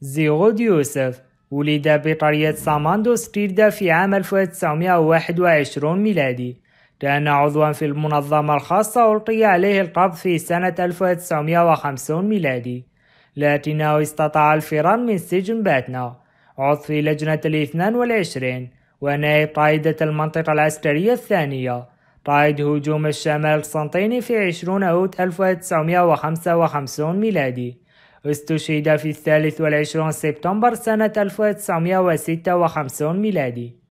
زيغود يوسف ولد بقرية ساماندو ستيردا في عام 1921 ميلادي. كان عضوا في المنظمة الخاصة ألقي عليه القبض في سنة 1950 ميلادي. لكنه استطاع الفرار من سجن باتنا. عضو في لجنة الاثنان والعشرين ونائب قائدة المنطقة العسكرية الثانية. قائد هجوم الشمال القسنطيني في 20 أوت 1955 ميلادي. استشهد في الثالث والعشرون سبتمبر سنة 1956 ميلادي.